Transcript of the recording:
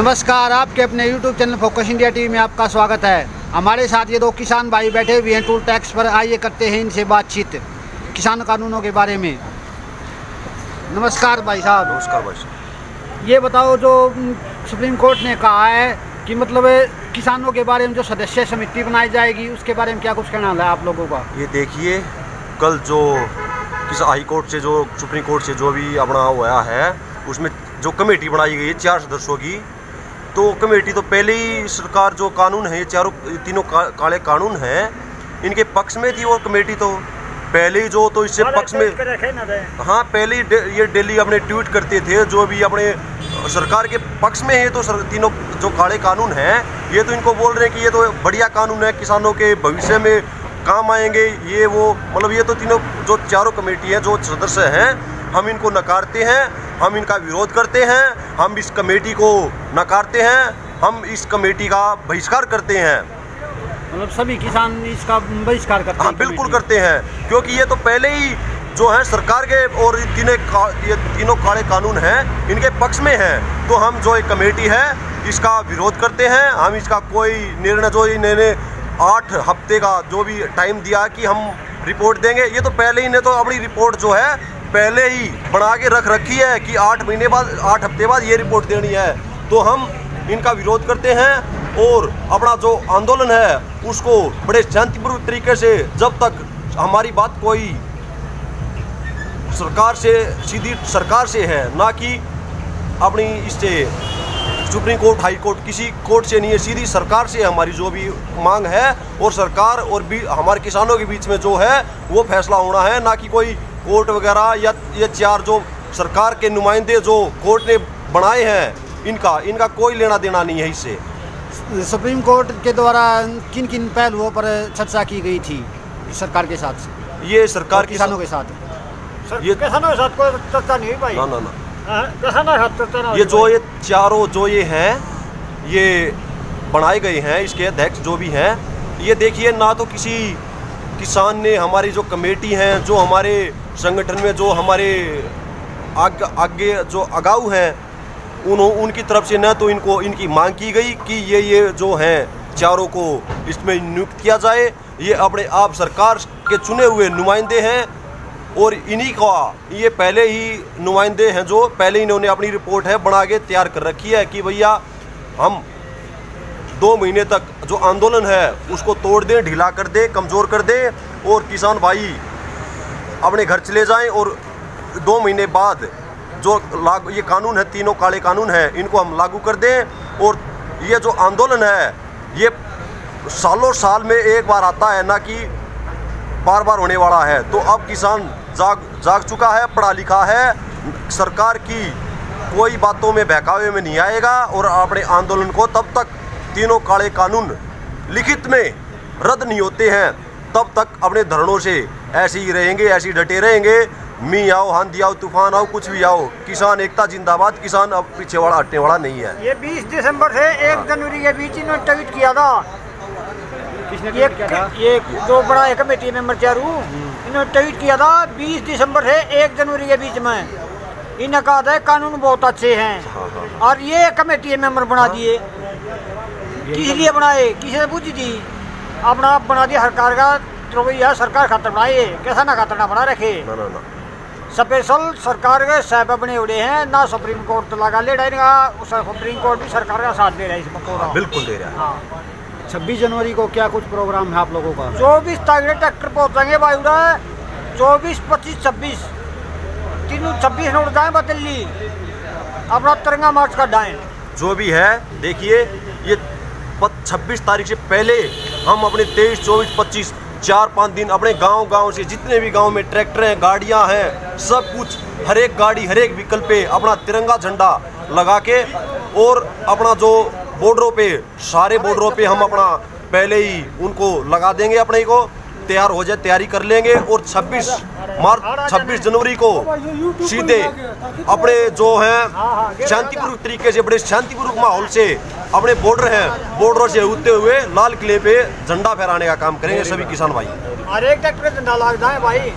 नमस्कार आपके अपने YouTube channel focus India TV में आपका स्वागत है। हमारे साथ ये दो किसान भाई बैठे हुए हैं टूल टैक्स पर। आइए करते हैं इनसे बातचीत किसान कानूनों के बारे में। नमस्कार भाई साहब। नमस्कार भाई साहब। ये बताओ जो सुप्रीम कोर्ट ने कहा है कि मतलब किसानों के बारे में जो सदस्य समिति बनाई जाएगी उसके बारे में क्या कुछ कहना है आप लोगों का? ये देखिए कल जो किस हाई कोर्ट से जो सुप्रीम कोर्ट से जो भी अपना हुआ है उसमें जो कमेटी बनाई गई है चार सदस्यों की तो कमेटी तो पहले ही सरकार जो कानून है ये चारों तीनों का, काले कानून हैं इनके पक्ष में थी वो कमेटी तो। पहले ही जो तो इससे पक्ष में हाँ पहले ही डे- ये डेली अपने ट्वीट करते थे जो भी अपने सरकार के पक्ष में है तो सर, तीनों जो काले कानून हैं ये तो इनको बोल रहे हैं कि ये तो बढ़िया कानून है किसानों के भविष्य में काम आएँगे ये वो मतलब ये तो तीनों जो चारों कमेटी हैं जो सदस्य हैं हम इनको नकारते हैं हम इनका विरोध करते हैं हम इस कमेटी को नकारते हैं हम इस कमेटी का बहिष्कार करते हैं। मतलब सभी किसान इसका बहिष्कार करते हाँ हैं बिल्कुल करते हैं क्योंकि ये तो पहले ही जो है सरकार के और ये तीनों ये तीनों काले कानून हैं इनके पक्ष में हैं। तो हम जो एक कमेटी है इसका विरोध करते हैं हम इसका कोई निर्णय जो इन्होंने आठ हफ़्ते का जो भी टाइम दिया कि हम रिपोर्ट देंगे ये तो पहले ही ने तो अपनी रिपोर्ट जो है पहले ही बना के रख रखी है कि आठ महीने बाद, आठ हफ़्ते बाद ये रिपोर्ट देनी है। तो हम इनका विरोध करते हैं और अपना जो आंदोलन है, उसको बड़े शांतिपूर्वक तरीके से जब तक हमारी बात कोई सरकार से, सीधी सरकार से है, ना कि अपनी इससे सुप्रीम कोर्ट, हाई कोर्ट, किसी कोर्ट से नहीं है, सीधी सरकार से हमारी जो भी मांग है और सरकार और भी हमारे किसानों के बीच में जो है, वो फैसला होना है, ना कि कोई कोर्ट वगैरह या ये चार जो सरकार के नुमाइंदे जो कोर्ट ने बनाए हैं इनका इनका कोई लेना देना नहीं है इससे। सुप्रीम कोर्ट के द्वारा किन किन पहलुओं पर चर्चा की गई थी सरकार के साथ? ये सरकार किसानों के साथ। ये- ये किसानों के साथ कोई चर्चा नहीं हुई भाई। ना ना ना। हाँ, किसानों के साथ चर्चा ना ये जो ये चारों जो ये हैं ये बनाए गए हैं इसके अध्यक्ष जो भी हैं ये देखिए ना तो किसी किसान ने हमारी जो कमेटी हैं जो हमारे संगठन में जो हमारे आग, आगे जो अगाऊ हैं उन उनकी तरफ़ से न तो इनको इनकी मांग की गई कि ये ये जो हैं चारों को इसमें नियुक्त किया जाए। ये अपने आप सरकार के चुने हुए नुमाइंदे हैं और इन्हीं का ये पहले ही नुमाइंदे हैं जो पहले इन्होंने अपनी रिपोर्ट है बना के तैयार कर रखी है कि भैया हम दो महीने तक जो आंदोलन है उसको तोड़ दें ढीला कर दें कमज़ोर कर दें और किसान भाई अपने घर चले जाएँ और दो महीने बाद जो लागू, ये कानून है, तीनों काले कानून हैं, इनको हम लागू कर दें और ये जो आंदोलन है, ये सालों साल में एक बार आता है ना कि बार बार होने वाला है। तो अब किसान जाग जाग चुका है, पढ़ा लिखा है, सरकार की कोई बातों में बहकावे में नहीं आएगा और अपने आंदोलन को तब तक तीनों काले कानून लिखित में रद्द नहीं होते हैं। तब तक अपने धरणों से ऐसे ही रहेंगे ऐसे ही डटे रहेंगे। मी आओ आंधी आओ तूफ़ान आओ कुछ भी आओ। किसान एकता जिंदाबाद किसान अब पीछे वाला हटने वाला नहीं है। ये 20 दिसंबर से 1 जनवरी के बीच इन्होंने ट्वीट किया था। किसने ये ट्वीट किया था? ये जो बड़ा है कमेटी मेंबर चारू इन्होंने ट्वीट किया था 20 दिसंबर से 1 जनवरी के बीच में। इन्हें कहा था कानून बहुत अच्छे हैं। हाँ हाँ और ये कमेटी मेंबर बना दिए। किस लिए बनाए? किसी ने पूछी थी? अपना आप बना दिया सरकार का रवैया सरकार खातर बनाए कैसा ना खातर ना बना रखे? ना ना ना। स्पेशल सरकार के साहब बने हुए हैं ना सुप्रीम कोर्ट तो लगा ले रहेगा सुप्रीम कोर्ट भी सरकार का साथ दे रहा है इसमें पूरा। बिल्कुल दे रहा है। हाँ। छब्बीस जनवरी को क्या कुछ प्रोग्राम है आप लोगों का? चौबीस तारीख ट्रैक्टर पहुँचेंगे बायुरा चौबीस पच्चीस छब्बीस। तीनों छब्बीस नोट जाए दिल्ली अपना तिरंगा मार्च का डाएँ जो भी है देखिए ये छब्बीस तारीख से पहले हम अपने तेईस चौबीस, पच्चीस, चार, पाँच दिन अपने गाँव गाँव से जितने भी गाँव में ट्रैक्टर हैं, गाड़ियाँ हैं, सब कुछ हर एक गाड़ी हर एक व्हीकल पे अपना तिरंगा झंडा लगा के और अपना जो बॉर्डरों पे, सारे बॉर्डरों पे हम अपना पहले ही उनको लगा देंगे अपने को, तैयार हो जाए, तैयारी कर लेंगे और 26 मार्च 26 जनवरी को सीधे अपने जो है शांतिपूर्वक तरीके से बड़े शांतिपूर्वक माहौल से अपने बॉर्डर हैं बॉर्डर से होते हुए लाल किले पे झंडा फहराने का काम करेंगे सभी किसान भाई। हर एक ट्रैक्टर झंडा लाग जाए भाई।